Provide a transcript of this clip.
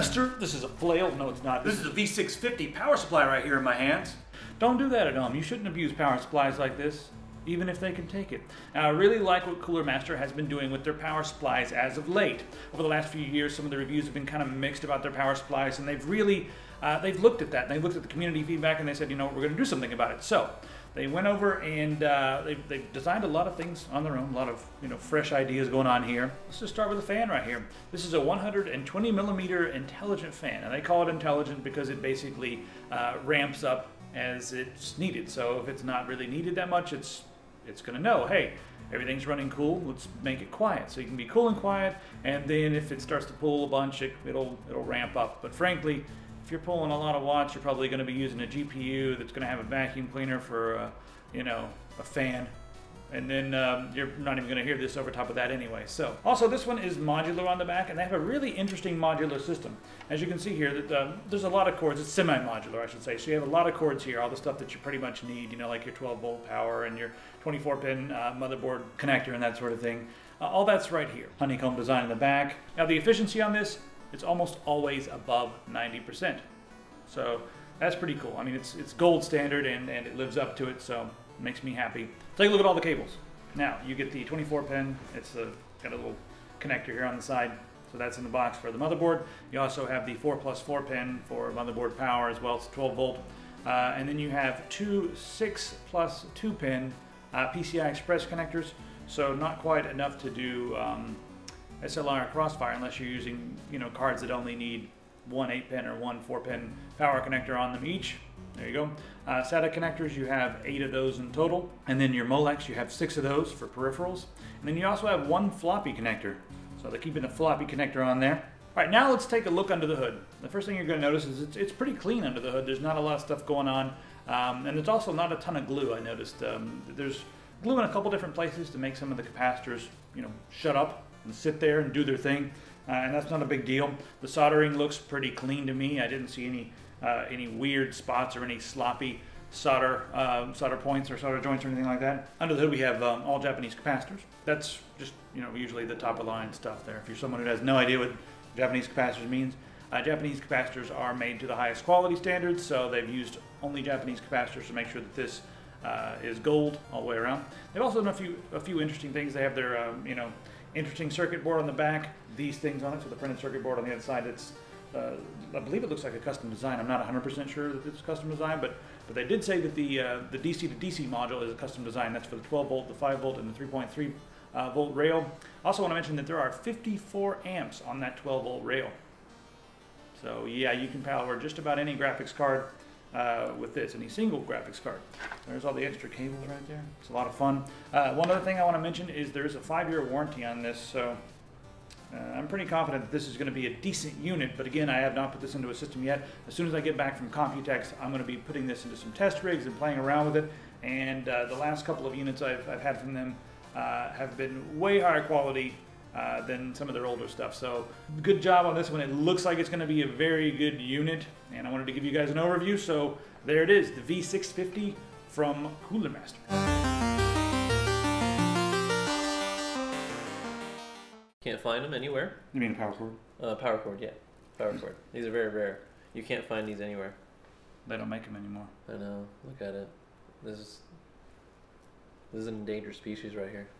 This is a flail. No, it's not. This is a V650 power supply right here in my hands. Don't do that at home. You shouldn't abuse power supplies like this, even if they can take it. Now, I really like what Cooler Master has been doing with their power supplies as of late. Over the last few years, some of the reviews have been kind of mixed about their power supplies, and they've really uh, they've looked at that. They've looked at the community feedback, and they said, you know, we're going to do something about it. So they went over and uh, they, they designed a lot of things on their own, a lot of you know fresh ideas going on here. Let's just start with the fan right here. This is a 120 millimeter intelligent fan, and they call it intelligent because it basically uh, ramps up as it's needed. So if it's not really needed that much, it's it's going to know, hey, everything's running cool. Let's make it quiet. So you can be cool and quiet, and then if it starts to pull a bunch, it, it'll it'll ramp up. But frankly, if you're pulling a lot of watts, you're probably going to be using a GPU that's going to have a vacuum cleaner for, uh, you know, a fan. And then um, you're not even going to hear this over top of that anyway. So, also this one is modular on the back, and they have a really interesting modular system. As you can see here, that um, there's a lot of cords. It's semi-modular, I should say. So you have a lot of cords here, all the stuff that you pretty much need. You know, like your 12-volt power and your 24-pin uh, motherboard connector and that sort of thing. Uh, all that's right here. Honeycomb design in the back. Now the efficiency on this it's almost always above 90%. So that's pretty cool. I mean, it's, it's gold standard and, and it lives up to it, so it makes me happy. Take a look at all the cables. Now, you get the 24 pin. It's a, got a little connector here on the side. So that's in the box for the motherboard. You also have the 4 plus 4 pin for motherboard power as well. It's 12 volt. Uh, and then you have two 6 plus 2 pin uh, PCI Express connectors. So not quite enough to do um, SLI or Crossfire unless you're using you know cards that only need one 8 pin or one 4 pin power connector on them each. There you go. Uh, SATA connectors, you have eight of those in total. And then your Molex, you have six of those for peripherals. And then you also have one floppy connector. So they're keeping the floppy connector on there. All right, now let's take a look under the hood. The first thing you're going to notice is it's, it's pretty clean under the hood. There's not a lot of stuff going on. Um, and there's also not a ton of glue, I noticed. Um, there's glue in a couple different places to make some of the capacitors, you know, shut up and sit there and do their thing. Uh, and that's not a big deal. The soldering looks pretty clean to me. I didn't see any uh, any weird spots or any sloppy solder uh, solder points or solder joints or anything like that. Under the hood, we have um, all Japanese capacitors. That's just you know usually the top of line stuff there. If you're someone who has no idea what Japanese capacitors means, uh, Japanese capacitors are made to the highest quality standards, so they've used only Japanese capacitors to make sure that this uh, is gold all the way around. They've also done a few a few interesting things. They have their um, you know interesting circuit board on the back, these things on it, so the printed circuit board on the other side, it's, uh, I believe it looks like a custom design. I'm not 100% sure that it's custom design, but, but they did say that the, uh, the DC to DC module is a custom design. That's for the 12 volt, the 5 volt, and the 3.3 uh, volt rail. Also want to mention that there are 54 amps on that 12 volt rail. So yeah, you can power just about any graphics card uh, with this, any single graphics card. There's all the extra cables right there. It's a lot of fun. Uh, one other thing I want to mention is there's a five-year warranty on this, so uh, I'm pretty confident that this is going to be a decent unit, but again, I have not put this into a system yet. As soon as I get back from Computex, I'm going to be putting this into some test rigs and playing around with it, and uh, the last couple of units I've, I've had from them uh, have been way higher quality uh, than some of their older stuff. So good job on this one. It looks like it's going to be a very good unit, and I wanted to give you guys an overview. So there it is, the V650 from Cooler Master. Can't find them anywhere. You mean a power cord? Uh, power cord, yeah, power cord. These are very rare. You can't find these anywhere. They don't make them anymore. I know. Look at it. This is this is an endangered species right here.